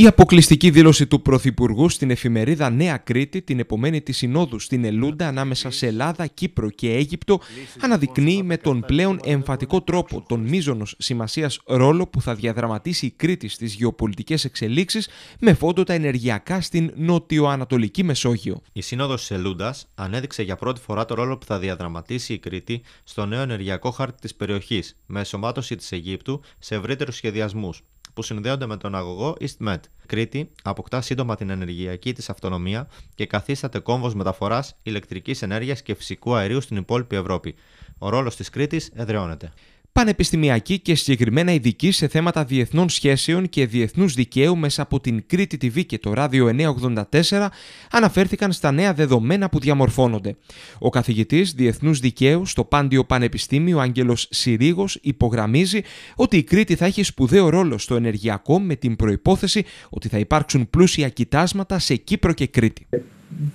Η αποκλειστική δήλωση του Πρωθυπουργού στην εφημερίδα Νέα Κρήτη την επομένη της συνόδου στην Ελούντα ανάμεσα σε Ελλάδα, Κύπρο και Αίγυπτο αναδεικνύει με τον πλέον εμφατικό τρόπο τον μείζονος σημασίας ρόλο που θα διαδραματίσει η Κρήτη στις γεωπολιτικές εξελίξεις με φόντο τα ενεργειακά στην νοτιοανατολική Μεσόγειο. Η Σύνοδος της Ελούντας ανέδειξε για πρώτη φορά το ρόλο που θα διαδραματίσει η Κρήτη στο νέο ενεργειακό χάρτη της περιοχής με ενσωμάτωση της Αιγύπτου σε ευρύτερους σχεδιασμούς που συνδέονται με τον αγωγό EastMed. Κρήτη αποκτά σύντομα την ενεργειακή της αυτονομία και καθίσταται κόμβος μεταφοράς ηλεκτρικής ενέργειας και φυσικού αερίου στην υπόλοιπη Ευρώπη. Ο ρόλος της Κρήτης εδραιώνεται πανεπιστημιακή και συγκεκριμένα ειδική σε θέματα διεθνών σχέσεων και διεθνούς δικαίου μέσα από την Κρήτη TV και το Ράδιο 984 αναφέρθηκαν στα νέα δεδομένα που διαμορφώνονται. Ο καθηγητής Διεθνούς Δικαίου στο Πάντιο Πανεπιστήμιο Άγγελος Συρίγος υπογραμμίζει ότι η Κρήτη θα έχει σπουδαίο ρόλο στο ενεργειακό με την προϋπόθεση ότι θα υπάρξουν πλούσια κοιτάσματα σε Κύπρο και Κρήτη.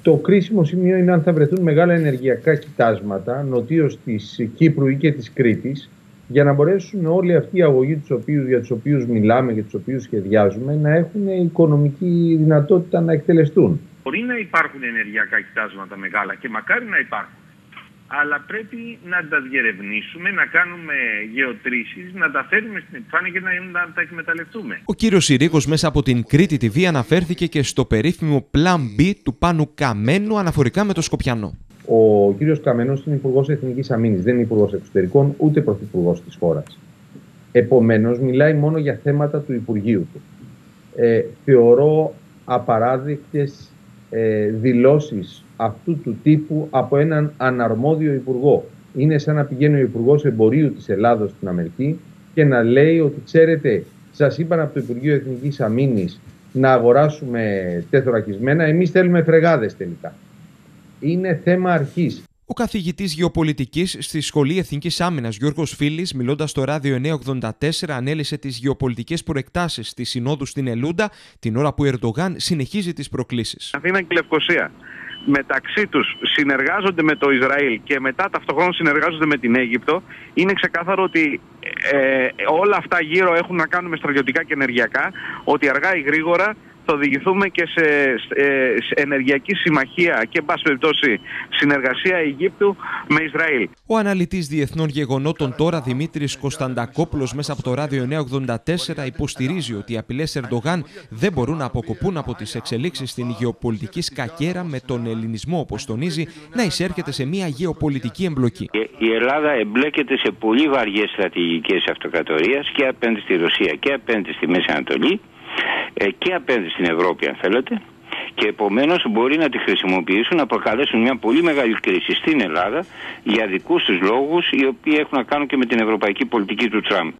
Το κρίσιμο σημείο είναι αν θα βρεθούν μεγάλα ενεργειακά κοιτάσματα νοτίως της Κύπρου ή και της Κρήτης για να μπορέσουν όλοι αυτοί οι αγωγοί τους οποίους, για τους οποίους μιλάμε και τους οποίους σχεδιάζουμε να έχουν οικονομική δυνατότητα να εκτελεστούν. Μπορεί να υπάρχουν ενεργειακά κοιτάσματα μεγάλα και μακάρι να υπάρχουν. Αλλά πρέπει να τα διερευνήσουμε, να κάνουμε γεωτρήσεις, να τα φέρουμε στην επιφάνεια και να, να τα εκμεταλλευτούμε. Ο κύριος Συρίγος μέσα από την Κρήτη TV αναφέρθηκε και στο περίφημο Plan B του Πάνου Καμένου αναφορικά με το Σκοπιανό. Ο κύριος Καμένος είναι υπουργός Εθνικής Αμήνης, δεν είναι υπουργός Εξωτερικών ούτε πρωθυπουργός της χώρας. Επομένως, μιλάει μόνο για θέματα του Υπουργείου του. Ε, θεωρώ απαράδεκτες ε, δηλώσεις αυτού του τύπου από έναν αναρμόδιο υπουργό. Είναι σαν να πηγαίνει ο Υπουργός Εμπορίου της Ελλάδος στην Αμερική και να λέει ότι ξέρετε, σας είπαν από το Υπουργείο Εθνικής Αμήνης να αγοράσουμε τεθωρακισμένα, εμείς θέλουμε φρεγάδες τελικά είναι θέμα αρχής. Ο καθηγητής γεωπολιτικής στη Σχολή Εθνικής Άμυνας, Γιώργος Φίλης, μιλώντας στο ράδιο 984, ανέλησε τις γεωπολιτικές προεκτάσεις της Συνόδου στην Ελούντα την ώρα που ο Ερντογάν συνεχίζει τις προκλήσεις. Αθήνα και Λευκοσία μεταξύ τους συνεργάζονται με το Ισραήλ και μετά ταυτόχρονα συνεργάζονται με την Αίγυπτο, είναι ξεκάθαρο ότι ε, όλα αυτά γύρω έχουν να κάνουν με στρατιωτικά και ενεργειακά, ότι αργά ή γρήγορα θα οδηγηθούμε και σε, σε ενεργειακή συμμαχία και, εν πάση περιπτώσει, συνεργασία Αιγύπτου με Ισραήλ. Ο αναλυτής διεθνών γεγονότων τώρα Δημήτρης Κωνσταντακόπουλος μέσα από το ράδιο 984 υποστηρίζει ότι οι απειλές Ερντογάν δεν μπορούν να αποκοπούν από τις εξελίξεις στην γεωπολιτική σκακέρα με τον ελληνισμό, όπως τονίζει, να εισέρχεται σε μια γεωπολιτική εμπλοκή. Η Ελλάδα εμπλέκεται σε πολύ βαριές στρατηγικές αυτοκρατορία και απέναντι στη Ρωσία και απέναντι στη Μέση Ανατολή ε, και απέναντι στην Ευρώπη αν θέλετε και επομένως μπορεί να τη χρησιμοποιήσουν να προκαλέσουν μια πολύ μεγάλη κρίση στην Ελλάδα για δικούς τους λόγους οι οποίοι έχουν να κάνουν και με την ευρωπαϊκή πολιτική του Τραμπ.